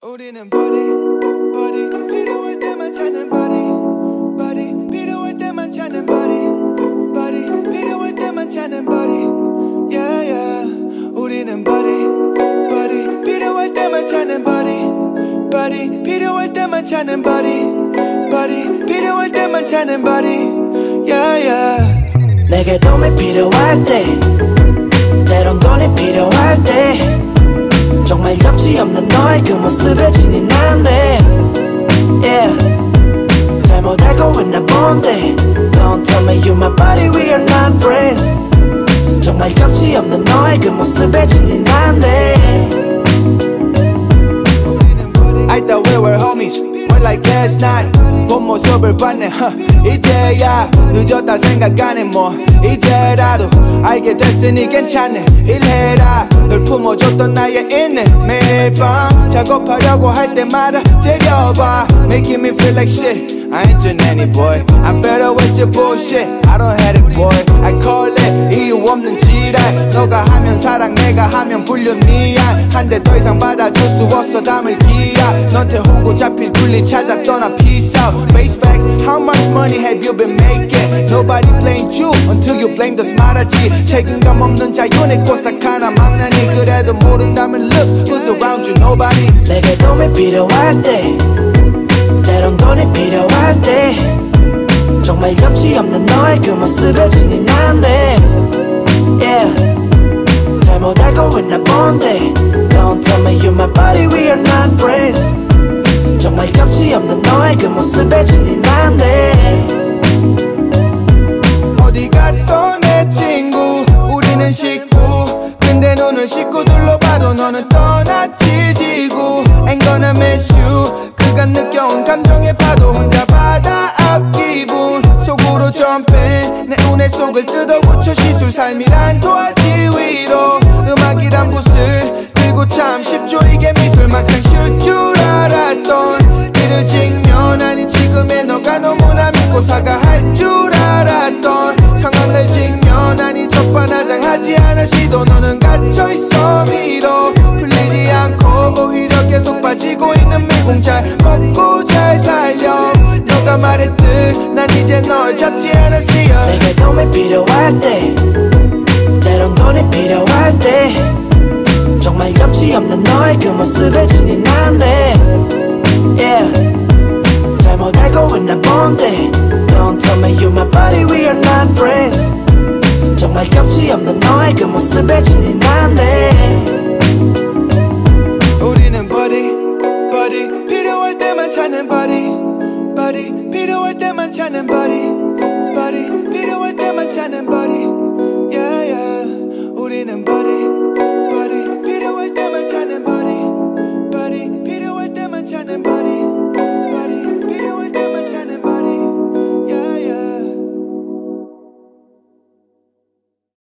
우리는 body, body 필요할 때만 찾는 body, body 필요할 때만 찾는 body, body 필요할 때만 찾는 body, yeah yeah. 우리는 body, body 필요할 때만 찾는 body, body 필요할 때만 찾는 body, body 필요할 때만 찾는 body, yeah yeah. 내게 도움이 필요할 때 모습에 진이 난데 yeah. 잘못 알고 있나 본데 Don't tell me you my body we are not friends 정말 염치 없는 너의 그 모습에 진이 난데 우리는 body. I thought we were homies, but like last night. 봤네, huh. 이제야 늦었다 생각하네 뭐. 이제라도 알게 됐으니 괜찮네. 일해라 널 품어줬던 나의 인내. 매일 밤 작업하려고 할 때마다 재려봐. Making me feel like shit I ain't your nanny boy I'm better with your bullshit I don't have it boy I call it 이유 없는 지랄 너가 하면 사랑 내가 하면 불륜 미안 한데 더 이상 받아줄 수 없어 담을 기야 너한테 호구 잡힐 둘리 찾아 떠나 peace out Face facts How much money have you been making Nobody blamed you until you blamed us 말하지 책임감 없는 자연의 코스닥 하나 망나니 그래도 모른다면 look who's around you nobody 내게 도움이 필요할 때 돈이 필요할 때 정말 염치 없는 너의 그 모습에 진이 난데 yeah. 잘못 알고 있나 본데 Don't tell me you my body we are not friends 정말 염치 없는 너의 그 모습에 진이 난데 속을 뜯어 고쳐 시술 삶이란 도화지 위로 음악이란 붓을 들고 참 쉽죠. 이게 미술 막상 쉴줄 알았던 이를 직면 아닌 지금의 너가 너무나 믿고 사과할 줄 알았던 상황을 직면 아닌 적반하장하지 않은 시도 너는 갇혀있어 미로 풀리지 않고 오히려 계속 빠지고 있는 미궁 잘 먹고 잘 살려 너가 말했듯 난 이제 널 잡지 모습에 진이 난데 yeah. 잘못 알고 있나 본데 Don't tell me you my body we are not friends 정말 염치 없는 너의 그 모습에 진이 난데